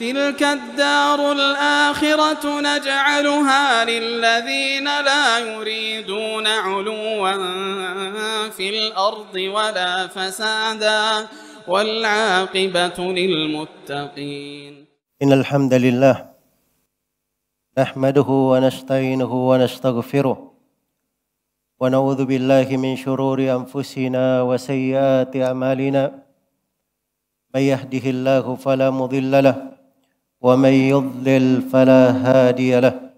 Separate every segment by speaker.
Speaker 1: تلك الدار الآخرة نجعلها للذين لا يريدون علوا في الأرض ولا فسادا والعاقبة للمتقين.
Speaker 2: إن الحمد لله نحمده ونستعينه ونستغفره ونعوذ بالله من شرور أنفسنا وسيئات أعمالنا. من يهده الله فلا مضل له ومن يضلل فلا هادي له.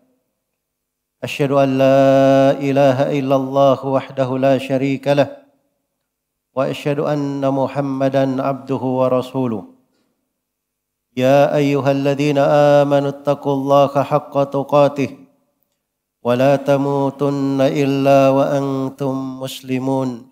Speaker 2: أشهد أن لا إله إلا الله وحده لا شريك له وأشهد أن محمدا عبده ورسوله. يا أيها الذين آمنوا اتقوا الله حق تقاته ولا تموتن إلا وأنتم مسلمون.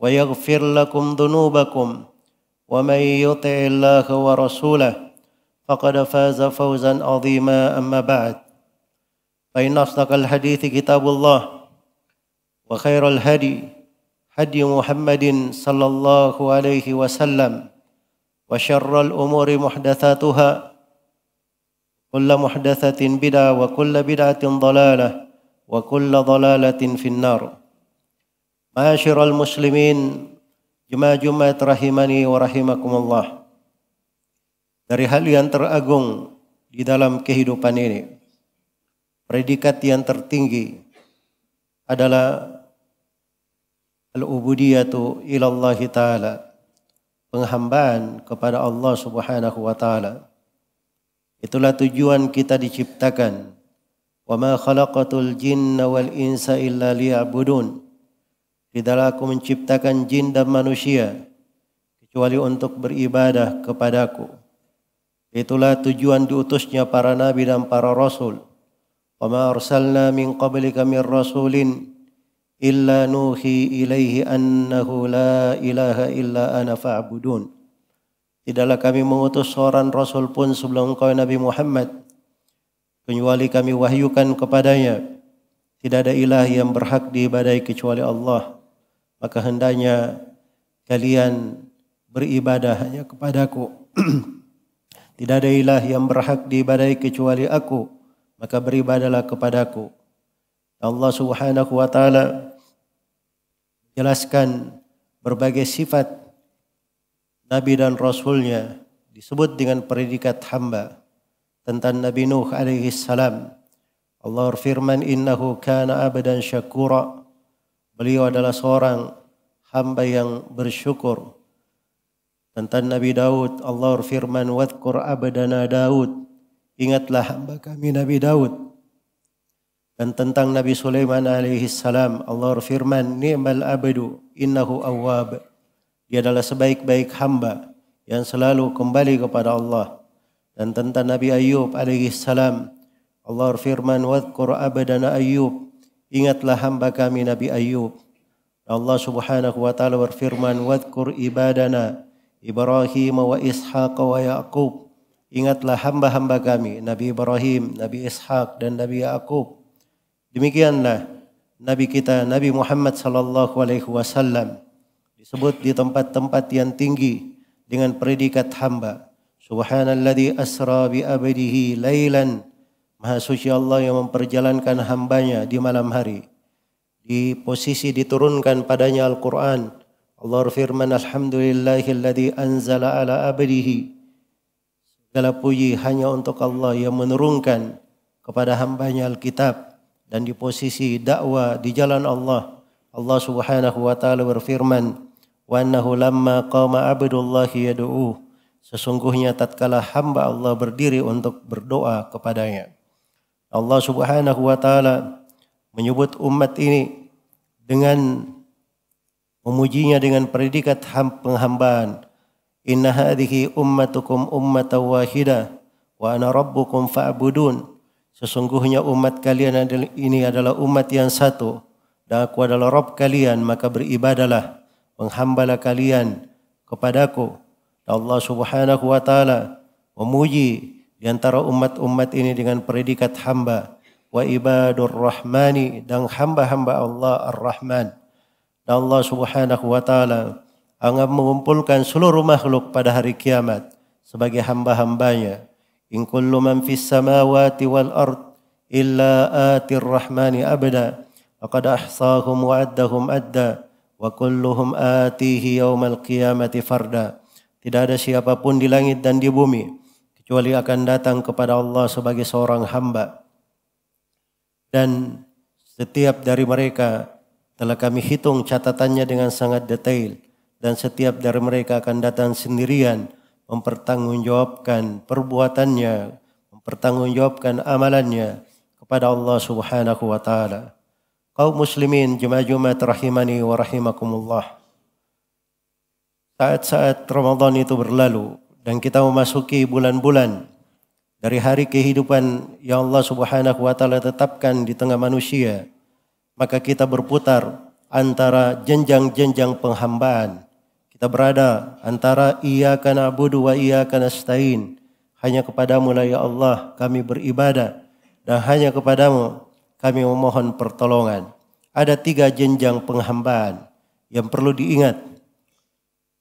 Speaker 2: ويغفر لكم ذنوبكم ومن يطع الله ورسوله فقد فاز فوزا عظيما. أما بعد فإن أصدق الحديث كتاب الله وخير الهدي هدي محمد صلى الله عليه وسلم وشر الأمور محدثاتها كل محدثة بدعة وكل بدعة ضلالة وكل ضلالة في النار. Masyiral muslimin jemaah Jumat rahimani wa rahimakumullah Dari hal yang teragung di dalam kehidupan ini Predikat yang tertinggi adalah Al-ubudiyatu ilallahi ta'ala Penghambaan kepada Allah subhanahu wa ta'ala Itulah tujuan kita diciptakan. Wa ma khalaqatul jinna wal insa illa liya'budun. Tidaklah aku menciptakan jin dan manusia kecuali untuk beribadah kepadaku. Itulah tujuan diutusnya para nabi dan para rasul. Wa ma arsalna min qablika min rasulin illa nuhi ilaihi annahu la ilaha illa ana fa'budun. Tidaklah kami mengutus seorang rasul pun sebelum engkau Nabi Muhammad kecuali kami wahyukan kepadanya tidak ada ilah yang berhak diibadai kecuali Allah. Maka hendaknya kalian beribadah hanya kepadaku. tidak ada ilah yang berhak diibadai kecuali aku. Maka beribadalah kepadaku. Allah Subhanahu wa taala jelaskan berbagai sifat nabi dan rasulnya disebut dengan predikat hamba tentang Nabi Nuh alaihi salam. Allah berfirman innahu kana abdan syakura. Beliau adalah seorang hamba yang bersyukur. Tentang Nabi Daud Allah berfirman wadhkur abdana Daud. Ingatlah hamba kami Nabi Daud dan tentang Nabi Sulaiman alaihi salam Allah berfirman ni'mal abdu innahu awwab dia adalah sebaik-baik hamba yang selalu kembali kepada Allah dan tentang Nabi Ayub alaihi salam Allah berfirman wadhkur abdana Ayub ingatlah hamba kami Nabi Ayub Allah Subhanahu wa taala berfirman wadhkur ibadana Ibrahim wa Ishaq wa Yaqub ingatlah hamba-hamba kami Nabi Ibrahim Nabi Ishaq dan Nabi Yaqub Demikianlah Nabi kita Nabi Muhammad sallallahu alaihi wasallam disebut di tempat-tempat yang tinggi dengan predikat hamba. Subhanalladzi asra bi abdihi lailan. Maha suci Allah yang memperjalankan hambanya di malam hari. Di posisi diturunkan padanya Al-Quran. Allah berfirman, Alhamdulillahilladzi anzala ala abdihi. Segala puji hanya untuk Allah yang menurunkan kepada hambanya Alkitab dan di posisi dakwah di jalan Allah. Allah Subhanahu wa taala berfirman, "Wa annahu lamma qama 'abdullahi yad'u." Sesungguhnya tatkala hamba Allah berdiri untuk berdoa kepadanya. Allah Subhanahu wa taala menyebut umat ini dengan memujinya dengan predikat penghambaan. inna hadhihi ummatukum ummatan wahidah wa ana rabbukum fa'budun sesungguhnya umat kalian ini adalah umat yang satu dan aku adalah Rabb kalian maka beribadalah menghambalah kalian kepadaku Allah Subhanahu wa taala memuji di antara umat-umat ini dengan predikat hamba wa ibadur rahmani dan hamba-hamba Allah ar-Rahman. Dan Allah Subhanahu wa taala akan mengumpulkan seluruh makhluk pada hari kiamat sebagai hamba-hambanya. In kullu man fis samawati wal ard illa atir rahmani abada. Laqad ahsahum wa addahum adda wa kulluhum atihi yaumal qiyamati farda. Tidak ada siapa pun di langit dan di bumi kecuali akan datang kepada Allah sebagai seorang hamba. Dan setiap dari mereka telah kami hitung catatannya dengan sangat detail dan setiap dari mereka akan datang sendirian mempertanggungjawabkan perbuatannya, mempertanggungjawabkan amalannya kepada Allah Subhanahu wa taala. Kaum muslimin jemaah Jumat rahimani wa rahimakumullah. Saat-saat Ramadan itu berlalu, dan kita memasuki bulan-bulan dari hari kehidupan yang Allah Subhanahu wa taala tetapkan di tengah manusia maka kita berputar antara jenjang-jenjang penghambaan. Kita berada antara iyyaka na'budu wa iyyaka nasta'in. Hanya kepadamu lah ya Allah kami beribadah. Dan hanya kepadamu kami memohon pertolongan. Ada tiga jenjang penghambaan yang perlu diingat.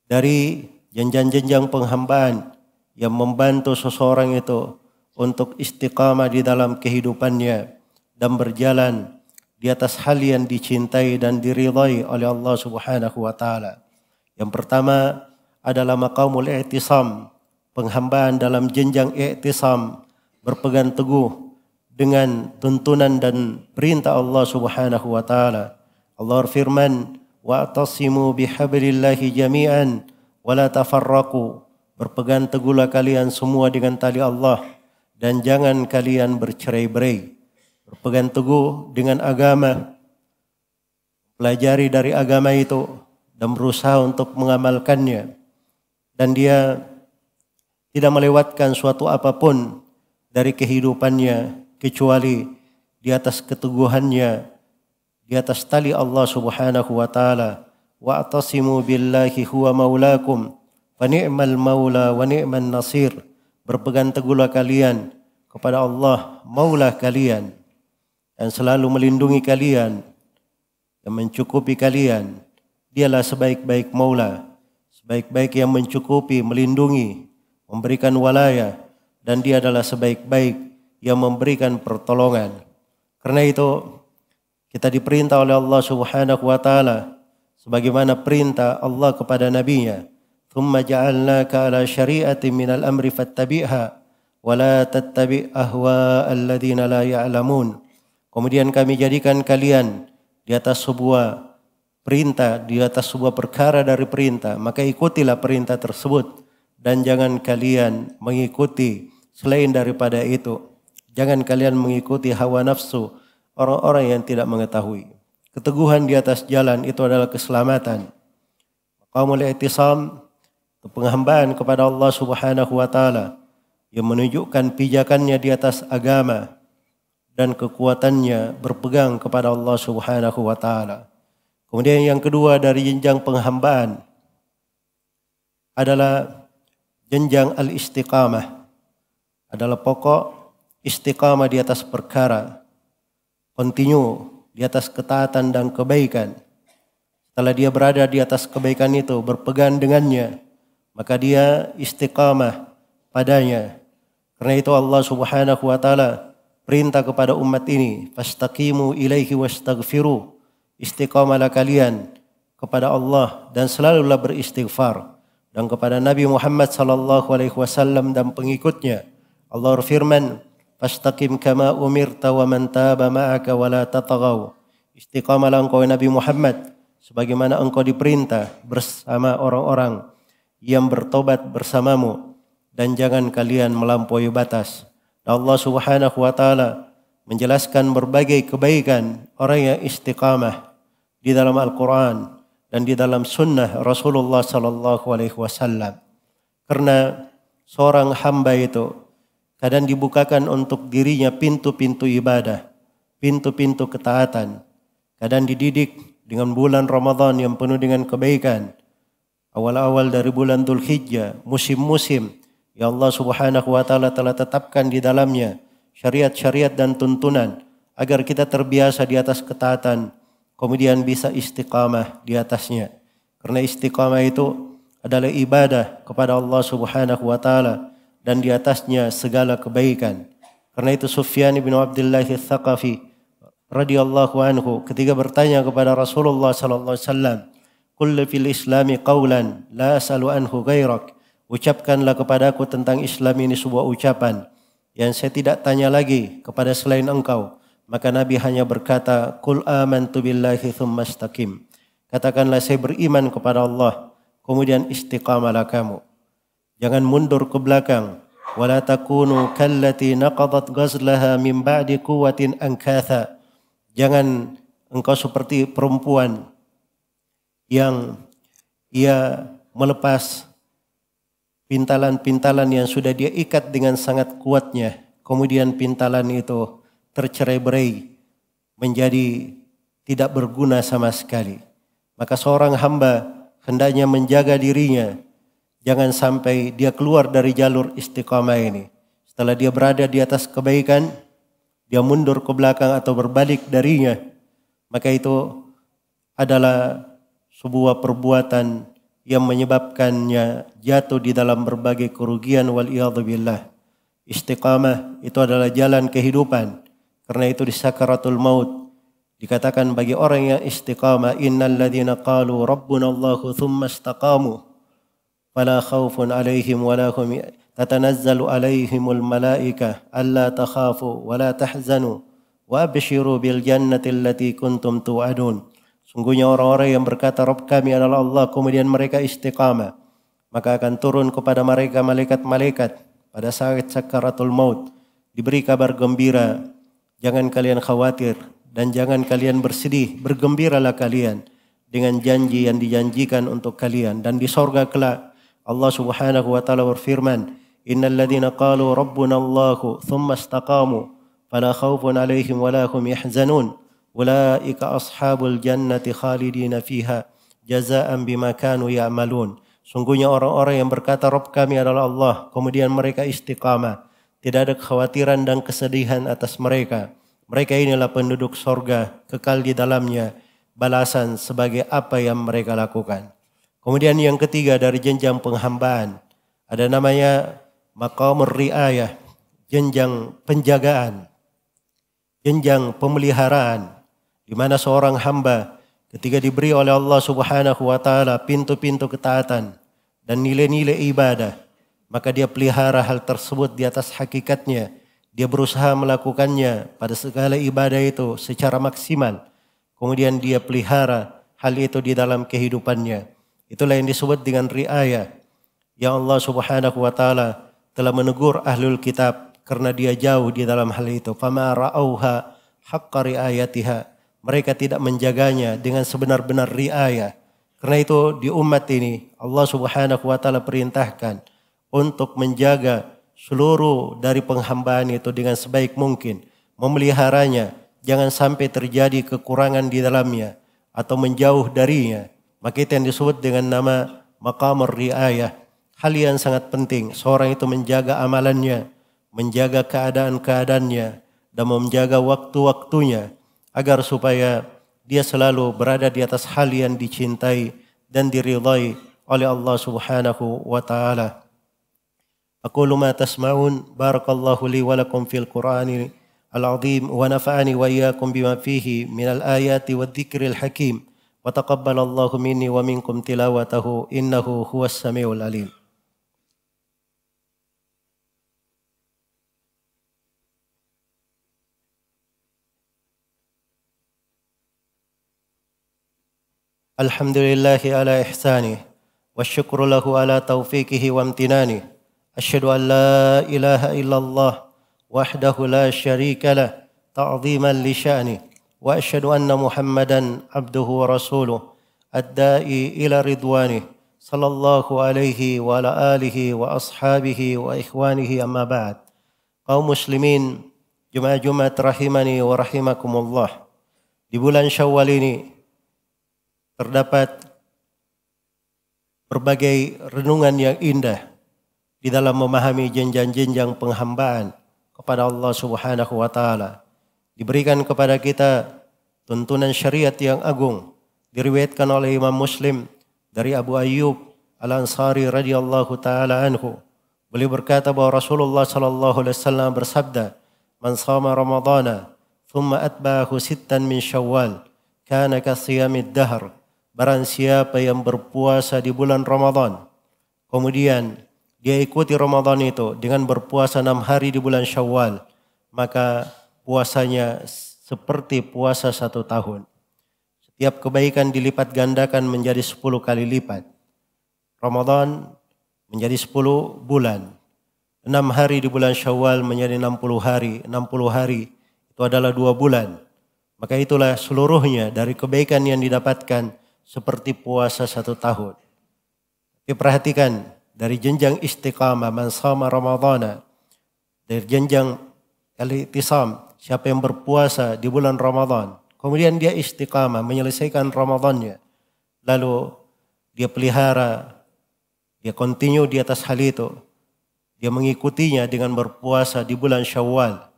Speaker 2: Dari jenjang-jenjang penghambaan yang membantu seseorang itu untuk istiqamah di dalam kehidupannya dan berjalan di atas hal yang dicintai dan diridhai oleh Allah Subhanahu wa taala. Yang pertama adalah maqamul i'tisam, penghambaan dalam jenjang i'tisam, berpegang teguh dengan tuntunan dan perintah Allah Subhanahu wa taala. Allah firman, "Wa'tasimu bihablillahi jami'an wala berpegang teguhlah kalian semua dengan tali Allah dan jangan kalian bercerai-berai. Berpegang teguh dengan agama. Pelajari dari agama itu dan berusaha untuk mengamalkannya. Dan dia tidak melewatkan suatu apa pun dari kehidupannya kecuali di atas keteguhannya di atas tali Allah Subhanahu wa taala wa'tasimu billahi huwa maulakum. Fa ni'mal maula wa ni'man nasir. Berpegang teguhlah kalian kepada Allah maula kalian dan selalu melindungi kalian dan mencukupi kalian. Dialah sebaik-baik maula sebaik-baik yang mencukupi melindungi memberikan walaya dan dia adalah sebaik-baik yang memberikan pertolongan. Karena itu kita diperintah oleh Allah Subhanahu wa taala sebagaimana perintah Allah kepada nabinya. Thumma ja'alnaka ala syari'atin minal amri fattabi'ha wa la tattabi' ahwa alladhina la ya'lamun. Kemudian kami jadikan kalian di atas sebuah perintah di atas sebuah perkara dari perintah maka ikutilah perintah tersebut dan jangan kalian mengikuti selain daripada itu. Jangan kalian mengikuti hawa nafsu orang-orang yang tidak mengetahui Keteguhan di atas jalan itu adalah keselamatan. Maqamul i'tisam penghambaan kepada Allah Subhanahu wa taala yang menunjukkan pijakannya di atas agama dan kekuatannya berpegang kepada Allah Subhanahu wa taala. Kemudian yang kedua dari jenjang penghambaan adalah jenjang al-istiqamah. Adalah pokok istiqamah di atas perkara. Continue di atas ketaatan dan kebaikan. Setelah dia berada di atas kebaikan itu, berpegang dengannya, maka dia istiqamah padanya. Karena itu Allah Subhanahu wa taala perintah kepada umat ini, fastaqimu ilaihi wastaghfiru. Istiqamalah kalian kepada Allah dan selalulah beristighfar dan kepada Nabi Muhammad sallallahu alaihi wasallam dan pengikutnya. Allah berfirman, Fastaqim kama umirta wa man taba ma'aka wa la tatagaw. Istiqamalah engkau Nabi Muhammad sebagaimana engkau diperintah bersama orang-orang yang bertobat bersamamu dan jangan kalian melampaui batas. Dan Allah Subhanahu wa taala menjelaskan berbagai kebaikan orang yang istiqamah di dalam Al-Qur'an dan di dalam sunnah Rasulullah sallallahu alaihi wasallam. Karena seorang hamba itu kadang dibukakan untuk dirinya pintu-pintu ibadah, pintu-pintu ketaatan. Kadang dididik dengan bulan Ramadan yang penuh dengan kebaikan. Awal-awal dari bulan Dhul Hijjah, musim-musim yang Allah subhanahu wa ta'ala telah tetapkan di dalamnya syariat-syariat dan tuntunan agar kita terbiasa di atas ketaatan, kemudian bisa istiqamah di atasnya. Karena istiqamah itu adalah ibadah kepada Allah Subhanahu wa taala dan di atasnya segala kebaikan. Karena itu Sufyan bin Abdullah Al-Thaqafi radhiyallahu anhu ketika bertanya kepada Rasulullah sallallahu alaihi wasallam, "Qul fil Islami qawlan la as'alu anhu ghairak." Ucapkanlah kepadaku tentang Islam ini sebuah ucapan yang saya tidak tanya lagi kepada selain engkau. Maka Nabi hanya berkata, Kul amantu billahi thumma istaqim. Katakanlah saya beriman kepada Allah, kemudian istiqamalah kamu. Jangan mundur ke belakang. Wala takunu kallati naqadat ghazlaha min ba'di quwwatin ankatha. Jangan engkau seperti perempuan yang ia melepas pintalan-pintalan yang sudah dia ikat dengan sangat kuatnya. Kemudian pintalan itu tercerai-berai menjadi tidak berguna sama sekali. Maka seorang hamba hendaknya menjaga dirinya jangan sampai dia keluar dari jalur istiqamah ini. Setelah dia berada di atas kebaikan, dia mundur ke belakang atau berbalik darinya, maka itu adalah sebuah perbuatan yang menyebabkannya jatuh di dalam berbagai kerugian wal billah. Istiqamah itu adalah jalan kehidupan karena itu di sakaratul maut dikatakan bagi orang yang istiqamah innal ladzina qalu rabbuna Allahu thumma istaqamu alaihim wala hum tatanazzalu alaihimul malaika alla takhafu wala tahzanu wa abshiru bil jannati allati kuntum tu'adun Sungguhnya orang-orang yang berkata Rabb kami adalah Allah kemudian mereka istiqamah. Maka akan turun kepada mereka malaikat-malaikat pada saat sakaratul maut. Diberi kabar gembira Jangan kalian khawatir dan jangan kalian bersedih, bergembiralah kalian dengan janji yang dijanjikan untuk kalian dan di sorga kelak Allah Subhanahu wa taala berfirman, "Innal ladzina qalu rabbuna Allah tsumma istaqamu fala khaufun 'alaihim wala hum yahzanun." Ulaika ashabul jannati khalidina fiha jazaan bima kanu ya'malun. Sungguhnya orang-orang yang berkata Rabb kami adalah Allah, kemudian mereka istiqamah tidak ada kekhawatiran dan kesedihan atas mereka. Mereka inilah penduduk sorga, kekal di dalamnya, balasan sebagai apa yang mereka lakukan. Kemudian yang ketiga dari jenjang penghambaan, ada namanya maqamur riayah, jenjang penjagaan, jenjang pemeliharaan, di mana seorang hamba ketika diberi oleh Allah Subhanahu wa taala pintu-pintu ketaatan dan nilai-nilai ibadah, maka dia pelihara hal tersebut di atas hakikatnya. Dia berusaha melakukannya pada segala ibadah itu secara maksimal. Kemudian dia pelihara hal itu di dalam kehidupannya. Itulah yang disebut dengan riayah. Yang Allah subhanahu wa ta'ala telah menegur ahlul kitab karena dia jauh di dalam hal itu. Fama ra'auha haqqa riayatiha. Mereka tidak menjaganya dengan sebenar-benar riayah. Karena itu di umat ini Allah subhanahu wa ta'ala perintahkan untuk menjaga seluruh dari penghambaan itu dengan sebaik mungkin, memeliharanya, jangan sampai terjadi kekurangan di dalamnya atau menjauh darinya. Maka itu yang disebut dengan nama maqamur riayah. Hal yang sangat penting, seorang itu menjaga amalannya, menjaga keadaan-keadaannya, dan menjaga waktu-waktunya agar supaya dia selalu berada di atas hal yang dicintai dan diridhai oleh Allah Subhanahu wa taala. أقول ما تسمعون بارك الله لي ولكم في القرآن العظيم ونفعني وإياكم بما فيه من الآيات والذكر الحكيم وتقبل الله مني ومنكم تلاوته إنه هو السميع العليم. الحمد لله على إحسانه والشكر له على توفيقه وامتنانه أشهد أن لا إله إلا الله وحده لا شريك له تعظيما لشأنه وأشهد أن محمدا عبده ورسوله الدائي إلى رضوانه صلى الله عليه وعلى آله وأصحابه وإخوانه أما بعد kaum muslimin jemaah Jumat rahimani wa rahimakumullah di bulan Syawal ini terdapat berbagai renungan yang indah di dalam memahami jenjang-jenjang penghambaan kepada Allah Subhanahu wa taala. Diberikan kepada kita tuntunan syariat yang agung diriwayatkan oleh Imam Muslim dari Abu Ayyub Al-Ansari radhiyallahu taala anhu. Beliau berkata bahwa Rasulullah sallallahu alaihi wasallam bersabda, "Man shama Ramadhana thumma atba'ahu sittan min Syawal, kana ka siyamid dahr." Barang siapa yang berpuasa di bulan Ramadan, kemudian dia ikuti Ramadan itu dengan berpuasa enam hari di bulan Syawal, maka puasanya seperti puasa satu tahun. Setiap kebaikan dilipat gandakan menjadi sepuluh kali lipat. Ramadan menjadi sepuluh bulan. Enam hari di bulan Syawal menjadi enam puluh hari. Enam puluh hari itu adalah dua bulan. Maka itulah seluruhnya dari kebaikan yang didapatkan seperti puasa satu tahun. Tapi perhatikan dari jenjang istiqamah man sama Ramadana. Dari jenjang al-itisam siapa yang berpuasa di bulan Ramadan, kemudian dia istiqamah menyelesaikan Ramadannya, lalu dia pelihara, dia continue di atas hal itu, dia mengikutinya dengan berpuasa di bulan Syawal,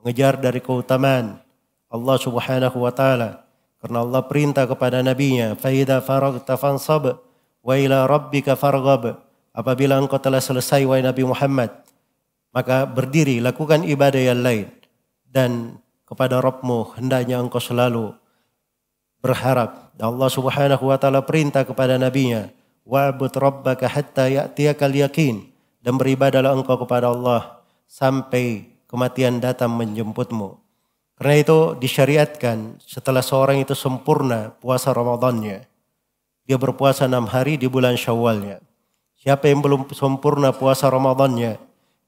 Speaker 2: mengejar dari keutamaan Allah Subhanahu wa taala. Karena Allah perintah kepada nabinya, "Faida faragta fansab wa ila rabbika farghab." Apabila engkau telah selesai wahai Nabi Muhammad, maka berdiri lakukan ibadah yang lain dan kepada Rabbmu hendaknya engkau selalu berharap. Allah Subhanahu wa taala perintah kepada nabinya, "Wa'bud rabbaka hatta ya'tiyakal yakin." Dan beribadalah engkau kepada Allah sampai kematian datang menjemputmu. Karena itu disyariatkan setelah seorang itu sempurna puasa Ramadannya. Dia berpuasa enam hari di bulan Syawalnya. Siapa yang belum sempurna puasa Ramadannya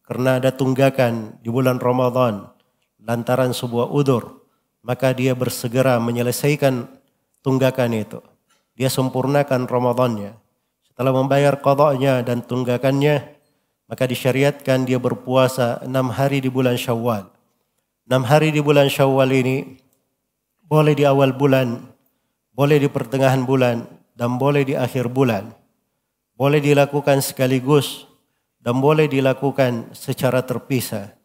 Speaker 2: karena ada tunggakan di bulan Ramadan lantaran sebuah udur, maka dia bersegera menyelesaikan tunggakan itu. Dia sempurnakan Ramadannya. Setelah membayar kodoknya dan tunggakannya, maka disyariatkan dia berpuasa enam hari di bulan Syawal. Enam hari di bulan Syawal ini boleh di awal bulan, boleh di pertengahan bulan, dan boleh di akhir bulan. Boleh dilakukan sekaligus dan boleh dilakukan secara terpisah.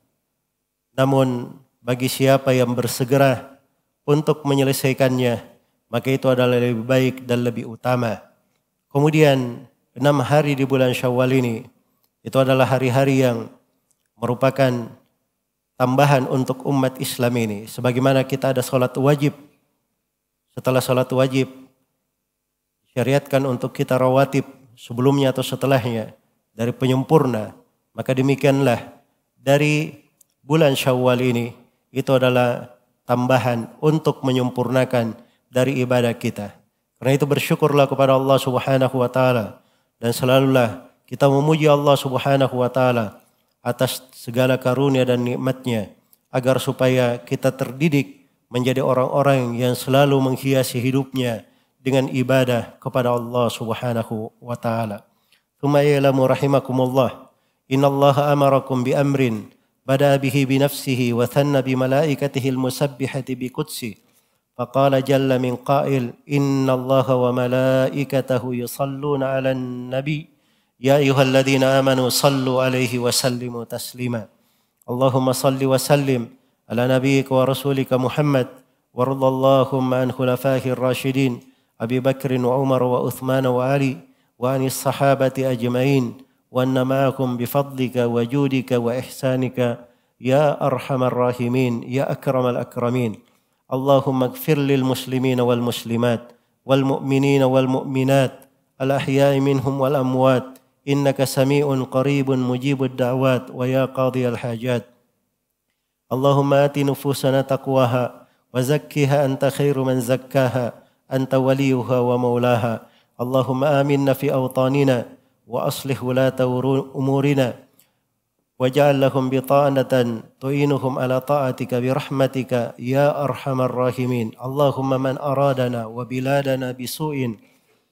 Speaker 2: Namun bagi siapa yang bersegera untuk menyelesaikannya, maka itu adalah lebih baik dan lebih utama. Kemudian enam hari di bulan Syawal ini, itu adalah hari-hari yang merupakan tambahan untuk umat Islam ini. Sebagaimana kita ada sholat wajib. Setelah sholat wajib, syariatkan untuk kita rawatib sebelumnya atau setelahnya dari penyempurna. Maka demikianlah dari bulan Syawal ini itu adalah tambahan untuk menyempurnakan dari ibadah kita. Karena itu bersyukurlah kepada Allah Subhanahu wa taala dan selalulah kita memuji Allah Subhanahu wa taala atas segala karunia dan nikmatnya agar supaya kita terdidik menjadi orang-orang yang selalu menghiasi hidupnya dengan ibadah kepada Allah Subhanahu wa taala. Tsumma ya'lamu rahimakumullah innallaha amarakum bi amrin بدا به بنفسه وثن بملائكته المسبحة بقدسه. فقال جل من قائل إن الله وملائكته يصلون على النبي. يا أيها الذين آمنوا صلوا عليه وسلموا تسليما. اللهم صل وسلم على نبيك ورسولك محمد. وارض اللهم عن خلفائه الراشدين أبي بكر وعمر وعثمان وعلي وعن الصحابة أجمعين. وأن معكم بفضلك وجودك وإحسانك. يا أرحم الراحمين يا أكرم الأكرمين. اللهم اغفر للمسلمين والمسلمات والمؤمنين والمؤمنات الأحياء منهم والأموات. إنك سميع قريب مجيب الدعوات ويا قاضي الحاجات. اللهم آت نفوسنا تقواها وزكها أنت خير من زكاها. أنت وليها ومولاها. اللهم آمنا في أوطاننا وأصلح ولاة أمورنا واجعل لهم بطانة تعينهم على طاعتك برحمتك يا أرحم الراحمين. اللهم من أرادنا وبلادنا بسوء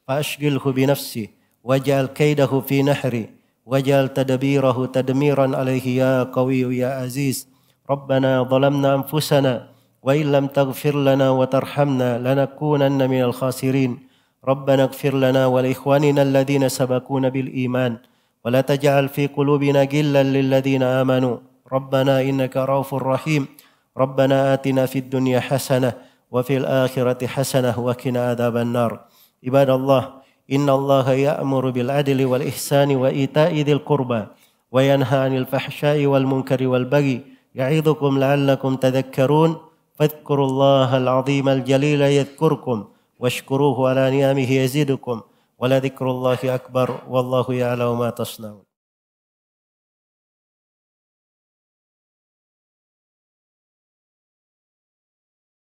Speaker 2: فأشغله بنفسه واجعل كيده في نحره واجعل تدبيره تدميرا عليه يا قوي يا عزيز. ربنا ظلمنا أنفسنا وإن لم تغفر لنا وترحمنا لنكونن من الخاسرين. ربنا اغفر لنا ولإخواننا الذين سبقونا بالإيمان ولا تجعل في قلوبنا غلا للذين آمنوا. ربنا إنك رؤوف رحيم. ربنا آتنا في الدنيا حسنة وفي الآخرة حسنة وقنا عذاب النار. عباد الله إن الله يأمر بالعدل والإحسان وإيتاء ذي القربى وينهى عن الفحشاء والمنكر والبغي يعظكم لعلكم تذكرون. فاذكروا الله العظيم الجليل يذكركم. واشكروه على نعمه يزدكم ولذكر الله أكبر والله يعلم ما تصنعون